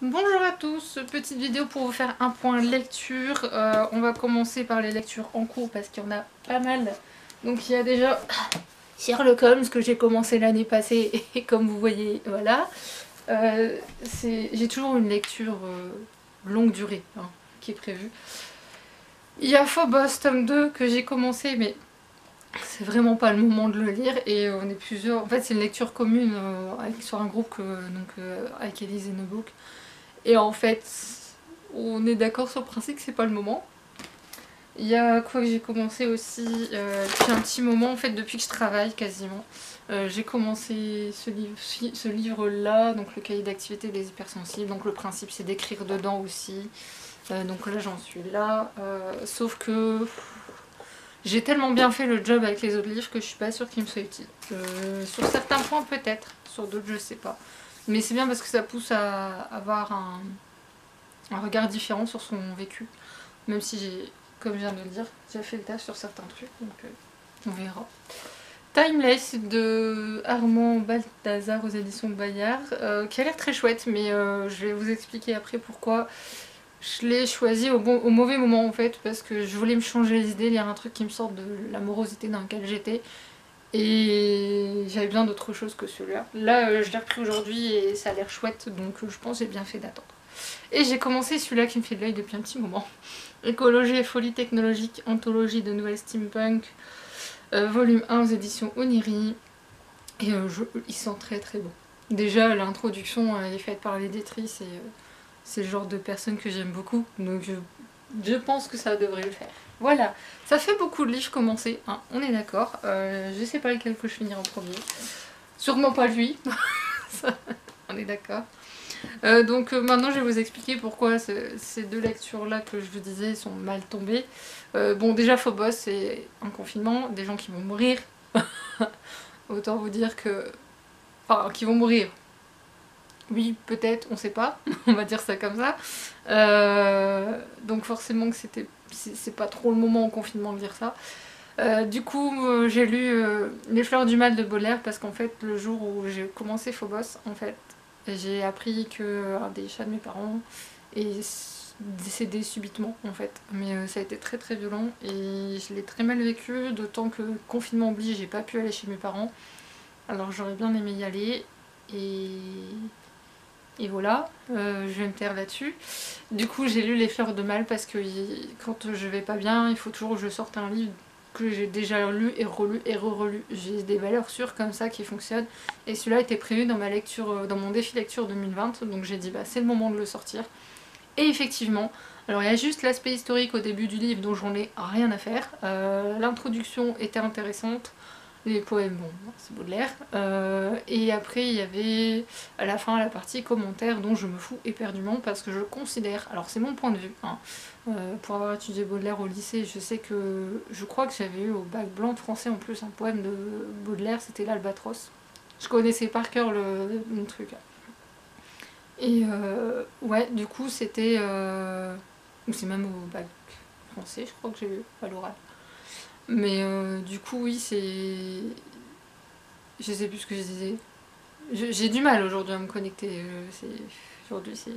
Bonjour à tous, petite vidéo pour vous faire un point lecture. Euh, on va commencer par les lectures en cours parce qu'il y en a pas mal. Donc il y a déjà Sherlock Holmes que j'ai commencé l'année passée et comme vous voyez, voilà. Euh, j'ai toujours une lecture euh, longue durée hein, qui est prévue. Il y a Phobos tome 2 que j'ai commencé mais c'est vraiment pas le moment de le lire et on est plusieurs. En fait c'est une lecture commune sur un groupe donc, avec Elise et Nobook. Et en fait, on est d'accord sur le principe que c'est pas le moment. Il y a quoi que j'ai commencé aussi euh, depuis un petit moment, en fait depuis que je travaille quasiment. Euh, j'ai commencé ce livre, ce livre là, donc le cahier d'activité des hypersensibles. Donc le principe c'est d'écrire dedans aussi. Euh, donc là j'en suis là. sauf que j'ai tellement bien fait le job avec les autres livres que je suis pas sûre qu'il me soit utile. sur certains points peut-être, sur d'autres je sais pas. Mais c'est bien parce que ça pousse à avoir un, regard différent sur son vécu. Même si j'ai, comme je viens de le dire, j'ai fait le taf sur certains trucs, donc euh, on verra. Timeless de Armand Balthazar aux éditions Bayard, euh, qui a l'air très chouette, mais euh, je vais vous expliquer après pourquoi je l'ai choisi au mauvais moment en fait, parce que je voulais me changer les idées, lire un truc qui me sorte de la morosité dans laquelle j'étais, et j'avais bien d'autres choses que celui-là. Là, euh, je l'ai repris aujourd'hui et ça a l'air chouette, donc euh, je pense que j'ai bien fait d'attendre. Et j'ai commencé celui-là qui me fait de l'œil depuis un petit moment. Écologie et folie technologique, anthologie de nouvelles steampunk, euh, volume 1 aux éditions Oniri. Et il sent très très bon. Déjà, l'introduction est faite par l'éditrice et c'est le genre de personne que j'aime beaucoup, donc je pense que ça devrait le faire. Voilà, ça fait beaucoup de livres commencés, hein, on est d'accord. Euh, je sais pas lequel que je finirai en premier. Sûrement pas lui. on est d'accord. Euh, donc euh, maintenant je vais vous expliquer pourquoi ces deux lectures là que je vous disais sont mal tombées. bon déjà Phobos c'est un confinement, des gens qui vont mourir. Autant vous dire que... Enfin qui vont mourir. Oui peut-être, on sait pas, on va dire ça comme ça. donc forcément que c'était c'est pas trop le moment au confinement de dire ça. Euh, du coup, euh, j'ai lu euh, Les fleurs du mal de Baudelaire parce qu'en fait, le jour où j'ai commencé Phobos, en fait, j'ai appris que un des chats de mes parents est décédé subitement, en fait. Mais ça a été très très violent et je l'ai très mal vécu, d'autant que confinement oblige, j'ai pas pu aller chez mes parents. Alors j'aurais bien aimé y aller et et voilà, euh, je vais me taire là-dessus. Du coup j'ai lu Les Fleurs de Mal parce que quand je vais pas bien, il faut toujours que je sorte un livre que j'ai déjà lu et relu et re-relu. J'ai des valeurs sûres comme ça qui fonctionnent. Et celui-là était prévu dans ma lecture, euh, dans mon défi lecture 2020, donc j'ai dit bah c'est le moment de le sortir. Et effectivement, alors il y a juste l'aspect historique au début du livre dont j'en ai rien à faire. Euh, l'introduction était intéressante les poèmes, bon, c'est Baudelaire. Euh, et après, il y avait à la fin la partie commentaires dont je me fous éperdument parce que je considère, alors c'est mon point de vue, hein, euh, pour avoir étudié Baudelaire au lycée, je sais que je crois que j'avais eu au bac blanc français en plus un poème de Baudelaire, c'était l'Albatros. Je connaissais par cœur le, truc. Et euh, ouais, du coup, c'était. c'est même au bac français, je crois que j'ai eu à l'oral. Mais euh, du coup, oui, c'est... Je sais plus ce que je disais. J'ai du mal aujourd'hui à me connecter. Aujourd'hui, c'est...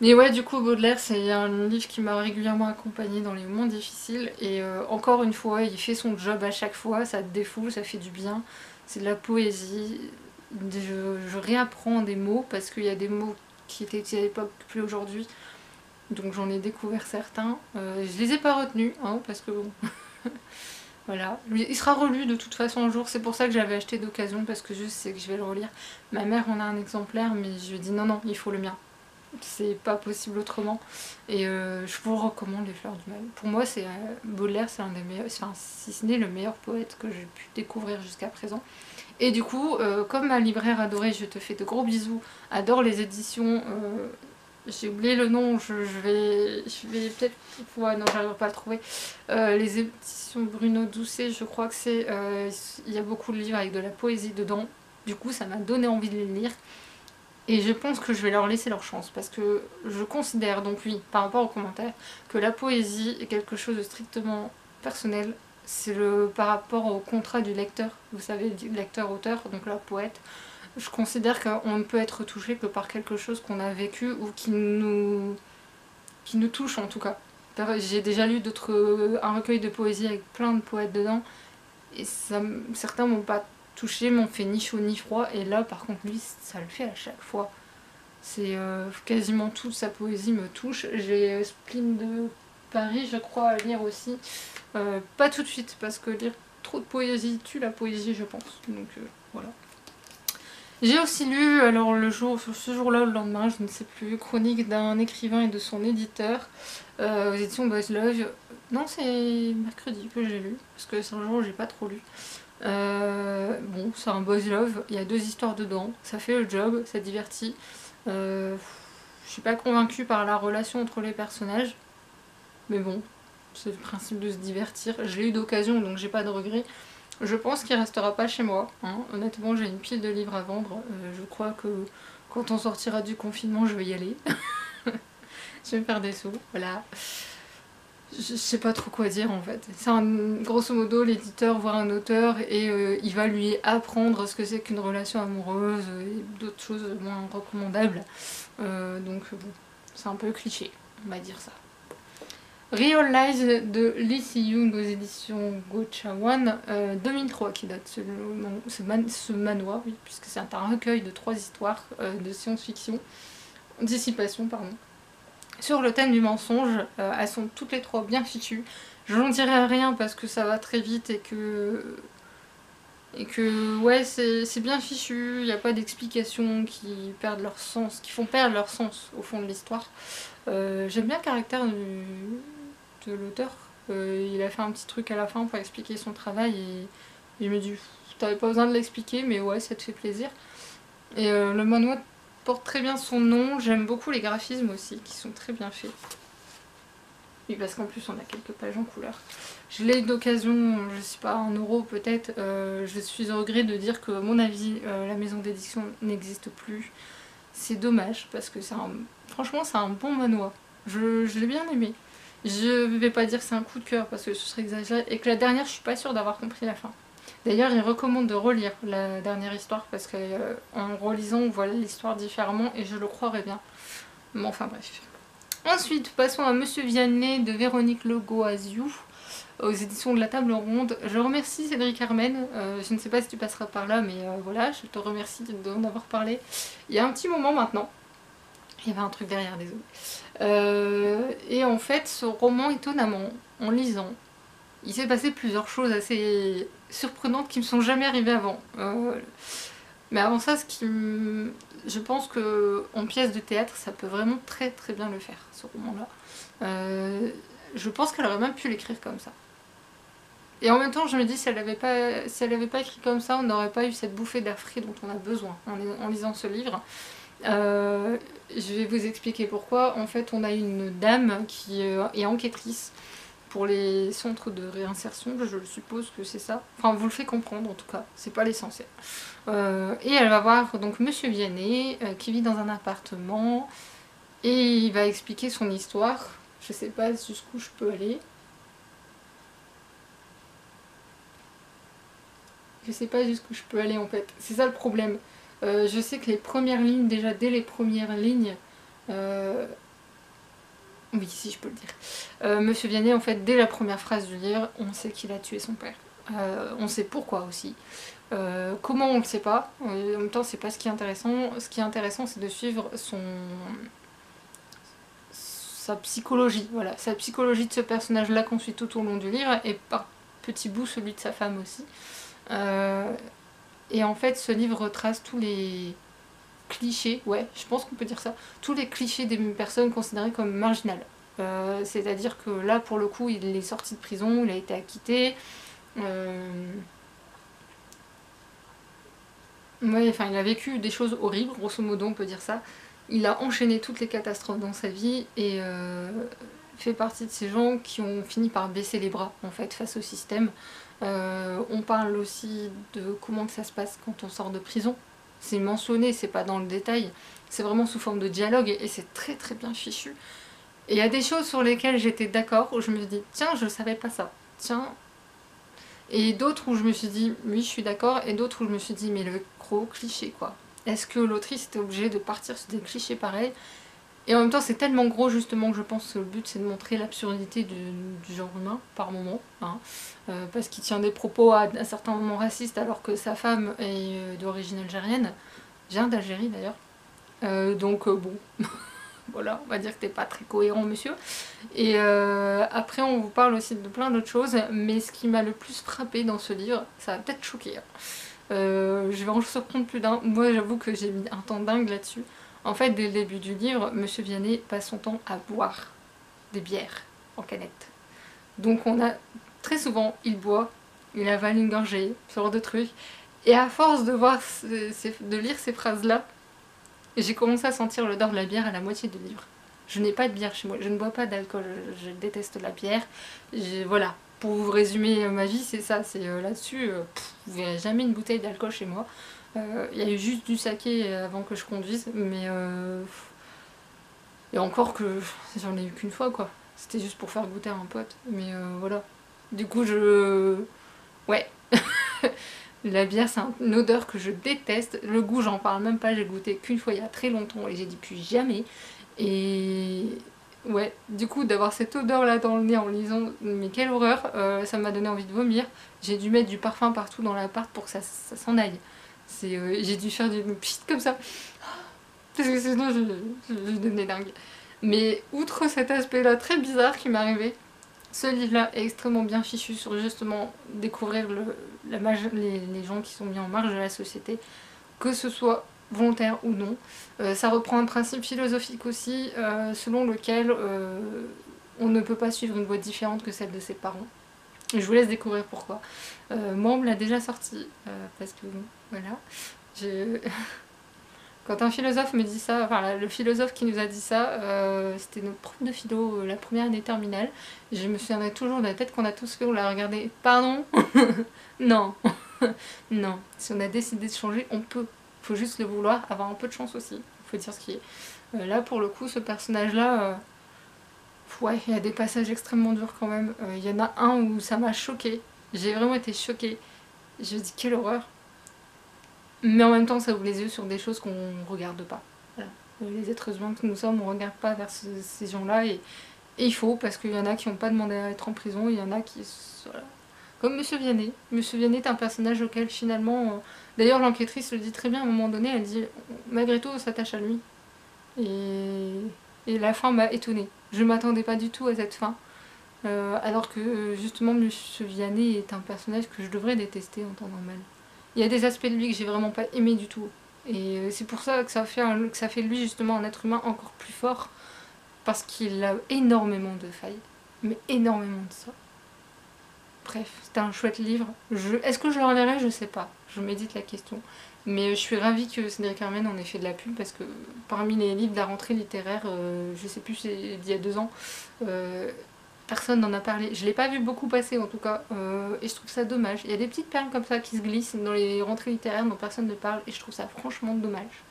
Mais ouais, du coup, Baudelaire, c'est un livre qui m'a régulièrement accompagnée dans les moments difficiles. Et euh, encore une fois, il fait son job à chaque fois, ça te défoule, ça fait du bien. C'est de la poésie. Je, réapprends des mots parce qu'il y a des mots qui étaient utilisés à l'époque, plus aujourd'hui. Donc j'en ai découvert certains. Euh, je les ai pas retenus, hein, parce que bon... voilà. Il sera relu de toute façon un jour, c'est pour ça que j'avais acheté d'occasion parce que je sais que je vais le relire. Ma mère en a un exemplaire mais je lui ai non non, il faut le mien. C'est pas possible autrement. Et euh, je vous recommande Les Fleurs du Mal. Pour moi, c'est euh, Baudelaire, c'est un des meilleurs, enfin si ce n'est le meilleur poète que j'ai pu découvrir jusqu'à présent. Et du coup, euh, comme ma libraire adorée, je te fais de gros bisous, adore les éditions j'ai oublié le nom, je, vais, je vais peut-être... Ouais, non, j'arriverai pas à le trouver. Euh, les éditions Bruno Doucet, je crois que c'est... Euh, il y a beaucoup de livres avec de la poésie dedans. Du coup, ça m'a donné envie de les lire. Et je pense que je vais leur laisser leur chance. Parce que je considère, donc oui, par rapport aux commentaires, que la poésie est quelque chose de strictement personnel. C'est le par rapport au contrat du lecteur. Vous savez, lecteur-auteur, donc là, poète. Je considère qu'on ne peut être touché que par quelque chose qu'on a vécu ou qui nous, qui nous touche en tout cas. J'ai déjà lu d'autres un recueil de poésie avec plein de poètes dedans et ça, certains m'ont pas touché, m'ont fait ni chaud ni froid et là par contre lui ça le fait à chaque fois. C'est euh, quasiment toute sa poésie me touche. J'ai Spleen de Paris je crois à lire aussi. Euh, pas tout de suite parce que lire trop de poésie tue la poésie je pense. Donc euh, voilà. J'ai aussi lu, alors le jour, ce jour-là ou le lendemain, je ne sais plus, Chronique d'un écrivain et de son éditeur euh, aux éditions Boys Love. Non, c'est mercredi que j'ai lu, parce que c'est un jour où j'ai pas trop lu. Euh, bon, c'est un Boys Love, il y a deux histoires dedans, ça fait le job, ça divertit. Euh, je suis pas convaincue par la relation entre les personnages, mais bon, c'est le principe de se divertir. Je l'ai eu d'occasion, donc j'ai pas de regrets. Je pense qu'il restera pas chez moi. Hein. Honnêtement, j'ai une pile de livres à vendre. Euh, je crois que quand on sortira du confinement, je vais y aller. je vais me faire des sous. Voilà. Je sais pas trop quoi dire en fait. C'est un grosso modo l'éditeur voit un auteur et euh, il va lui apprendre ce que c'est qu'une relation amoureuse et d'autres choses moins recommandables. Euh, donc bon, c'est un peu cliché, on va dire ça. Real Lies de Lee Si-young aux éditions Gocha One, 2003 qui date ce, ce, manoir, puisque c'est un recueil de trois histoires euh, de science-fiction, dissipation, pardon, sur le thème du mensonge. Euh, elles sont toutes les trois bien fichues. Je n'en dirai rien parce que ça va très vite et que et que ouais c'est bien fichu, il n'y a pas d'explications qui perdent leur sens, qui font perdre leur sens au fond de l'histoire. Euh, j'aime bien le caractère du, de l'auteur. Euh, il a fait un petit truc à la fin pour expliquer son travail et il me dit t'avais pas besoin de l'expliquer mais ouais ça te fait plaisir. Et euh, le manoir porte très bien son nom, j'aime beaucoup les graphismes aussi qui sont très bien faits. Oui parce qu'en plus on a quelques pages en couleur. Je l'ai eu d'occasion, je sais pas, un euro peut-être, euh, je suis au regret de dire que à mon avis la maison d'édition n'existe plus. C'est dommage parce que c'est un... franchement c'est un bon manoir. Je l'ai bien aimé. Je vais pas dire que c'est un coup de cœur parce que ce serait exagéré. Et que la dernière, je suis pas sûre d'avoir compris la fin. D'ailleurs, il recommande de relire la dernière histoire parce qu'en euh, relisant, on voit l'histoire différemment et je le croirais bien. Mais enfin bref. Ensuite, passons à Monsieur Vianney de Véronique Legault Aziou aux éditions de la Table Ronde. Je remercie Cédric Armen, euh, je ne sais pas si tu passeras par là, mais euh, voilà, je te remercie d'en avoir parlé il y a un petit moment maintenant. Il y avait un truc derrière, désolé. Euh, et en fait, ce roman, étonnamment, en lisant, il s'est passé plusieurs choses assez surprenantes qui me sont jamais arrivées avant. Euh, mais avant ça, ce qui je pense que en pièce de théâtre, ça peut vraiment très très bien le faire, ce roman-là. Euh, je pense qu'elle aurait même pu l'écrire comme ça. Et en même temps, je me dis, si elle n'avait pas, écrit comme ça, on n'aurait pas eu cette bouffée d'air dont on a besoin en lisant ce livre. Euh, je vais vous expliquer pourquoi. En fait, on a une dame qui euh, est enquêtrice pour les centres de réinsertion, je suppose que c'est ça. Enfin, vous le fait comprendre en tout cas, c'est pas l'essentiel. Euh, et elle va voir donc Monsieur Vianney qui vit dans un appartement et il va expliquer son histoire. Je sais pas jusqu'où je peux aller. Je sais pas jusqu'où je peux aller en fait. C'est ça le problème. Euh, je sais que les premières lignes, déjà dès les premières lignes, euh, oui si je peux le dire, euh, Monsieur Vianney en fait dès la première phrase du livre, on sait qu'il a tué son père. on sait pourquoi aussi. comment on le sait pas, en même temps c'est pas ce qui est intéressant, ce qui est intéressant c'est de suivre son sa psychologie, voilà, sa psychologie de ce personnage là qu'on suit tout au long du livre et par petit bout celui de sa femme aussi. Et en fait, ce livre retrace tous les clichés, ouais, je pense qu'on peut dire ça, tous les clichés des personnes considérées comme marginales. Euh, c'est-à-dire que là, pour le coup, il est sorti de prison, il a été acquitté. Euh... Ouais, enfin, il a vécu des choses horribles, grosso modo, on peut dire ça. Il a enchaîné toutes les catastrophes dans sa vie et euh, fait partie de ces gens qui ont fini par baisser les bras, en fait, face au système. Euh, on parle aussi de comment ça se passe quand on sort de prison. C'est mentionné, c'est pas dans le détail, c'est vraiment sous forme de dialogue et c'est très très bien fichu. Et il y a des choses sur lesquelles j'étais d'accord, où je me suis dit, tiens, je savais pas ça, tiens. Et d'autres où je me suis dit, oui, je suis d'accord, et d'autres où je me suis dit, mais le gros cliché quoi. Est-ce que l'autrice était obligée de partir sur des clichés pareils Et en même temps, c'est tellement gros justement que je pense que le but c'est de montrer l'absurdité du, genre humain par moment. Hein. Euh, parce qu'il tient des propos à, un certain moment racistes alors que sa femme est euh, d'origine algérienne. Vient d'Algérie d'ailleurs. Euh, donc bon. voilà, on va dire que t'es pas très cohérent monsieur. Et après on vous parle aussi de plein d'autres choses, mais ce qui m'a le plus frappé dans ce livre, ça va peut-être choquer. Hein. Je vais en surprendre plus d'un. Moi, j'avoue que j'ai mis un temps dingue là-dessus. En fait, dès le début du livre, Monsieur Vianney passe son temps à boire des bières en canette. Donc, on a très souvent, il boit, il avale une gorgée, ce genre de trucs. Et à force de voir, de lire ces phrases-là, j'ai commencé à sentir l'odeur de la bière à la moitié du livre. Je n'ai pas de bière chez moi, je ne bois pas d'alcool, je, déteste la bière. Voilà, pour vous résumer ma vie, c'est ça, c'est euh, là-dessus, euh, vous verrez jamais une bouteille d'alcool chez moi. Euh, il y a eu juste du saké avant que je conduise, mais... et encore que j'en ai eu qu'une fois, quoi. C'était juste pour faire goûter à un pote, mais voilà. Du coup, je... Ouais. La bière, c'est une odeur que je déteste. Le goût, j'en parle même pas. J'ai goûté qu'une fois il y a très longtemps et j'ai dit plus jamais. Et Ouais, du coup d'avoir cette odeur là dans le nez en lisant, mais quelle horreur, euh, ça m'a donné envie de vomir. J'ai dû mettre du parfum partout dans l'appart pour que ça, s'en aille. Euh, j'ai dû faire du pchit comme ça, parce que sinon je, je, dingue. Mais outre cet aspect là très bizarre qui m'est arrivé, ce livre là est extrêmement bien fichu sur justement découvrir le, la les, les gens qui sont mis en marge de la société, que ce soit volontaire ou non. Euh, ça reprend un principe philosophique aussi, euh, selon lequel on ne peut pas suivre une voie différente que celle de ses parents. Je vous laisse découvrir pourquoi. moi, on me l'a déjà sorti, parce que voilà. Quand un philosophe me dit ça, enfin le philosophe qui nous a dit ça, c'était notre prof de philo, la première année terminale. Je me souviendrai toujours de la tête qu'on a tous fait, on l'a regardé. Pardon? Non Non. Si on a décidé de changer, on peut faut juste le vouloir, avoir un peu de chance aussi, il faut dire ce qui est. Euh, là pour le coup ce personnage là, euh, ouais il y a des passages extrêmement durs quand même, euh, il y en a un où ça m'a choqué, j'ai vraiment été choquée, je dis quelle horreur. Mais en même temps ça ouvre les yeux sur des choses qu'on regarde pas. Les êtres humains que nous sommes, on regarde pas vers ces gens-là et, il faut parce qu'il y en a qui n'ont pas demandé à être en prison, il y en a qui... Comme Monsieur Vianney. Monsieur Vianney est un personnage auquel finalement D'ailleurs, l'enquêtrice le dit très bien à un moment donné, elle dit malgré tout, on s'attache à lui. Et, la fin m'a étonnée. Je m'attendais pas du tout à cette fin. Euh, alors que justement, M. Vianney est un personnage que je devrais détester en temps normal. Il y a des aspects de lui que j'ai vraiment pas aimé du tout. Et euh, c'est pour ça que ça, fait lui justement un être humain encore plus fort. Parce qu'il a énormément de failles. Mais énormément de ça. Bref, c'était un chouette livre. Est-ce que je le reverrai? Je sais pas. Je médite la question. Mais je suis ravie que Cédric Hermen en ait fait de la pub parce que parmi les livres de la rentrée littéraire, euh, je sais plus, c'est d'il y a deux ans, euh, personne n'en a parlé. Je l'ai pas vu beaucoup passer en tout cas euh, et je trouve ça dommage. Il y a des petites perles comme ça qui se glissent dans les rentrées littéraires dont personne ne parle et je trouve ça franchement dommage.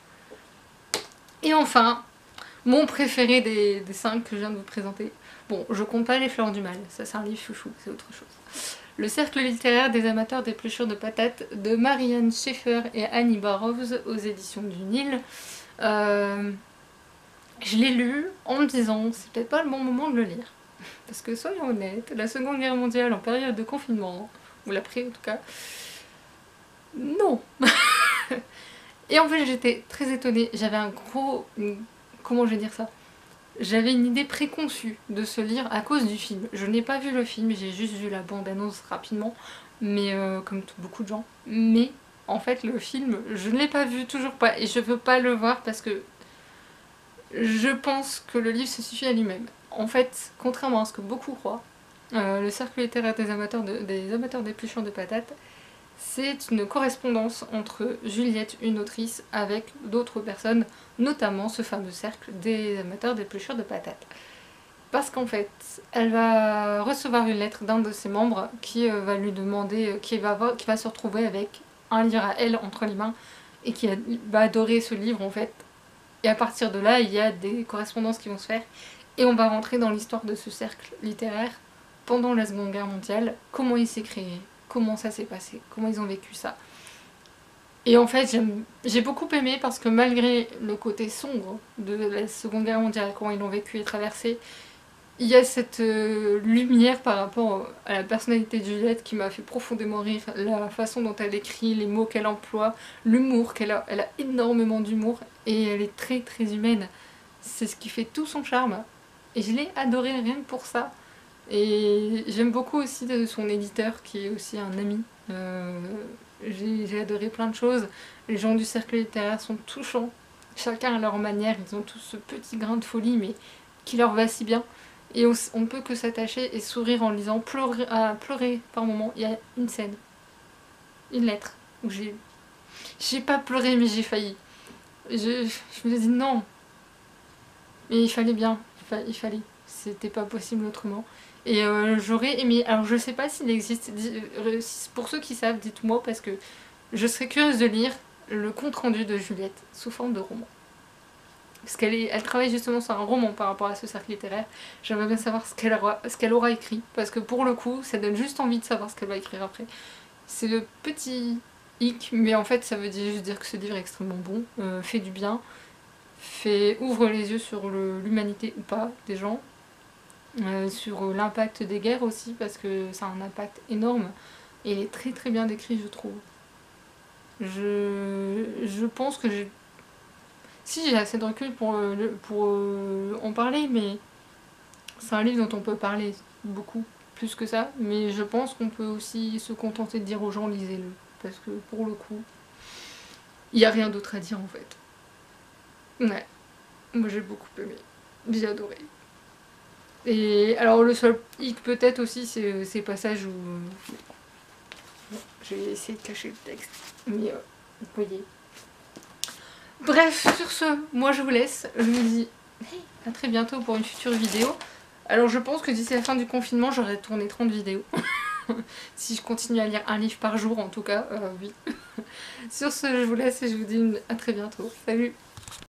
Et enfin, mon préféré des, des cinq que je viens de vous présenter. Bon, je compte pas Les Fleurs du Mal, ça c'est un livre chouchou, c'est autre chose. Le cercle littéraire des amateurs d'épluchures de patates de Marianne Schaeffer et Annie Barrows aux éditions du Nil. Euh, je l'ai lu en me disant c'est peut-être pas le bon moment de le lire. Parce que soyons honnêtes, la seconde guerre mondiale en période de confinement, ou l'après en tout cas, non Et en fait j'étais très étonnée, j'avais un gros... comment je vais dire ça? J'avais une idée préconçue de ce livre à cause du film. Je n'ai pas vu le film, j'ai juste vu la bande-annonce rapidement, mais euh, comme beaucoup de gens. Mais en fait le film, je ne l'ai pas vu, toujours pas, et je veux pas le voir parce que je pense que le livre se suffit à lui-même. En fait, contrairement à ce que beaucoup croient, euh, le cercle littéraire des amateurs des amateurs de patates, c'est une correspondance entre Juliette, une autrice, avec d'autres personnes, notamment ce fameux cercle des amateurs d'épluchures de patates. Parce qu'en fait, elle va recevoir une lettre d'un de ses membres qui euh, va lui demander, euh, qui va, qui va se retrouver avec un livre à elle entre les mains et qui va adorer ce livre en fait. Et à partir de là, il y a des correspondances qui vont se faire et on va rentrer dans l'histoire de ce cercle littéraire pendant la Seconde Guerre mondiale, comment il s'est créé, comment ça s'est passé, comment ils ont vécu ça. Et en fait, j'ai beaucoup aimé parce que malgré le côté sombre de la Seconde Guerre mondiale, comment ils l'ont vécu et traversé, il y a cette euh, lumière par rapport à la personnalité de Juliette qui m'a fait profondément rire, la façon dont elle écrit, les mots qu'elle emploie, l'humour qu'elle a. Elle a énormément d'humour et elle est très très humaine. C'est ce qui fait tout son charme. Et je l'ai adoré rien que pour ça. Et j'aime beaucoup aussi de son éditeur qui est aussi un ami. Euh, j'ai adoré plein de choses. Les gens du cercle littéraire sont touchants. Chacun à leur manière, ils ont tous ce petit grain de folie mais qui leur va si bien. Et on, ne peut que s'attacher et sourire en lisant, pleurer, pleurer par moment. Il y a une scène, une lettre, où j'ai... J'ai pas pleuré mais j'ai failli. Je, je me dis non. Mais il fallait bien, il, fallait. C'était pas possible autrement. Et euh, j'aurais aimé... Alors je sais pas s'il existe... Euh, pour ceux qui savent, dites-moi parce que je serais curieuse de lire le compte-rendu de Juliette sous forme de roman parce qu'elle elle travaille justement sur un roman par rapport à ce cercle littéraire. J'aimerais bien savoir ce qu'elle aura, aura, écrit, parce que pour le coup, ça donne juste envie de savoir ce qu'elle va écrire après. C'est le petit hic, mais en fait ça veut juste dire que ce livre est extrêmement bon, euh, fait du bien, fait ouvre les yeux sur l'humanité ou pas des gens, euh, sur l'impact des guerres aussi, parce que ça a un impact énorme, et très très bien décrit je trouve. Je, je pense que j'ai si, j'ai assez de recul pour, euh, pour euh, en parler, mais c'est un livre dont on peut parler beaucoup plus que ça. Mais je pense qu'on peut aussi se contenter de dire aux gens lisez-le. Parce que pour le coup, il n'y a rien d'autre à dire en fait. Ouais, moi j'ai beaucoup aimé. J'ai adoré. Et alors le seul hic peut-être aussi, c'est euh, ces passages où... je vais essayer de cacher le texte. Mais vous voyez, Bref, sur ce, moi je vous laisse. Je vous dis à très bientôt pour une future vidéo. Alors je pense que d'ici la fin du confinement, j'aurai tourné 30 vidéos. si je continue à lire un livre par jour en tout cas, euh, oui. sur ce, je vous laisse et je vous dis à très bientôt. Salut